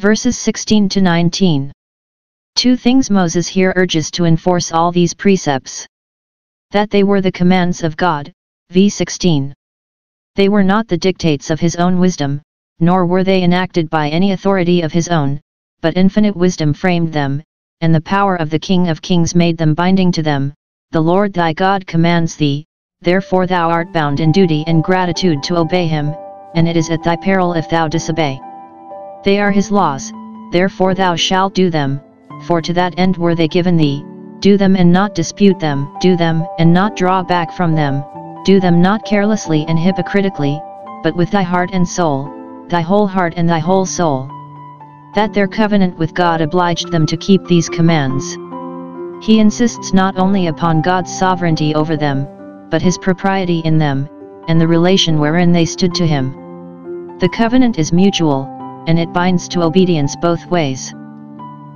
Verses 16 to 19. Two things Moses here urges to enforce all these precepts. That they were the commands of God, v 16. They were not the dictates of his own wisdom, nor were they enacted by any authority of his own, but infinite wisdom framed them, and the power of the King of kings made them binding to them, the Lord thy God commands thee, therefore thou art bound in duty and gratitude to obey him, and it is at thy peril if thou disobey. They are his laws, therefore thou shalt do them, for to that end were they given thee, do them and not dispute them, do them and not draw back from them, do them not carelessly and hypocritically, but with thy heart and soul, thy whole heart and thy whole soul. That their covenant with God obliged them to keep these commands. He insists not only upon God's sovereignty over them, but his propriety in them, and the relation wherein they stood to him. The covenant is mutual, and it binds to obedience both ways.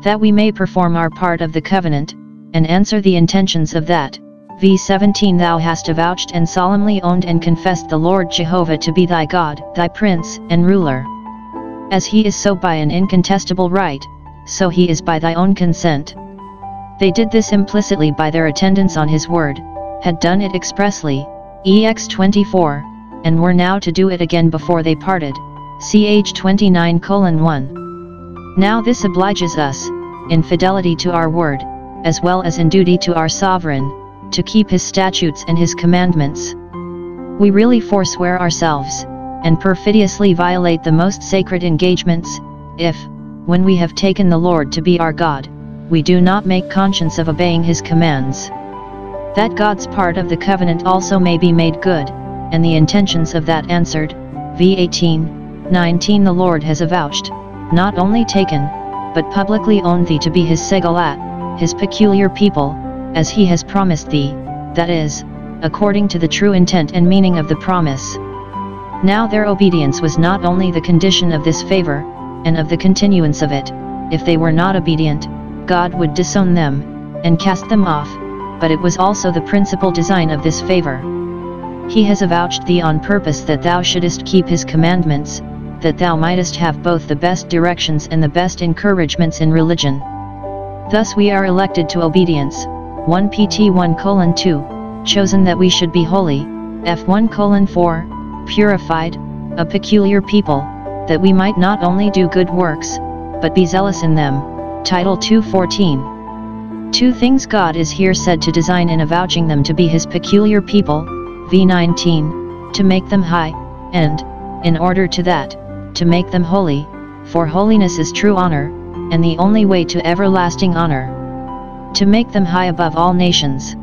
That we may perform our part of the covenant, and answer the intentions of that, v 17 Thou hast avouched and solemnly owned and confessed the Lord Jehovah to be thy God, thy prince and ruler. As he is so by an incontestable right, so he is by thy own consent. They did this implicitly by their attendance on his word, had done it expressly, ex 24, and were now to do it again before they parted, ch 29 1. Now this obliges us, in fidelity to our word, as well as in duty to our sovereign, to keep his statutes and his commandments. We really forswear ourselves, and perfidiously violate the most sacred engagements, if, when we have taken the Lord to be our God, we do not make conscience of obeying his commands. That God's part of the covenant also may be made good, and the intentions of that answered, v 18, 19 The Lord has avouched, not only taken, but publicly owned thee to be his segullah, his peculiar people, as he has promised thee, that is, according to the true intent and meaning of the promise. Now their obedience was not only the condition of this favor, and of the continuance of it, if they were not obedient, God would disown them, and cast them off, but it was also the principal design of this favor. He has avouched thee on purpose that thou shouldest keep his commandments, that thou mightest have both the best directions and the best encouragements in religion. Thus we are elected to obedience, 1 pt 1 colon 2, chosen that we should be holy, f1 colon 4, purified, a peculiar people, that we might not only do good works, but be zealous in them, title 214. Two things God is here said to design in avouching them to be his peculiar people, v19, to make them high, and, in order to that, to make them holy, for holiness is true honor, and the only way to everlasting honor to make them high above all nations.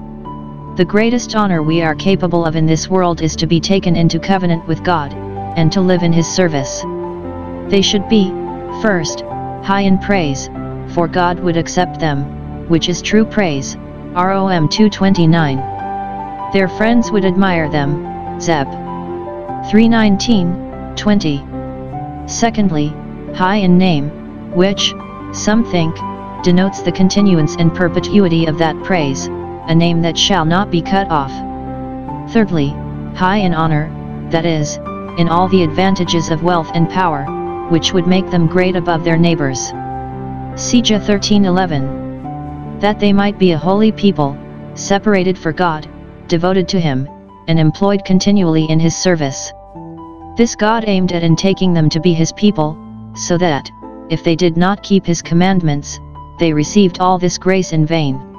The greatest honor we are capable of in this world is to be taken into covenant with God, and to live in His service. They should be, first, high in praise, for God would accept them, which is true praise, ROM 229. Their friends would admire them, Zeph 319, 20. Secondly, high in name, which, some think, denotes the continuance and perpetuity of that praise, a name that shall not be cut off. Thirdly, high in honor, that is, in all the advantages of wealth and power, which would make them great above their neighbors. Sija 13:11. That they might be a holy people, separated for God, devoted to Him, and employed continually in His service. This God aimed at in taking them to be His people, so that, if they did not keep His commandments, they received all this grace in vain.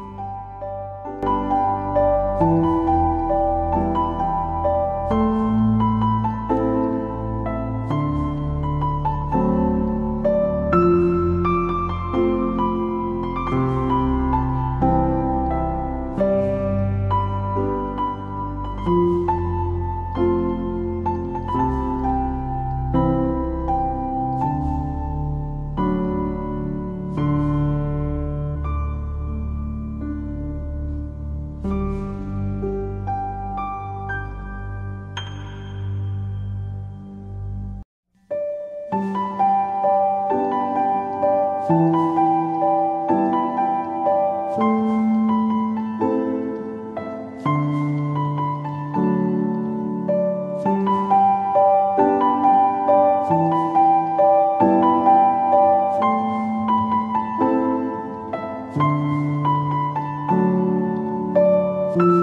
thank mm -hmm. you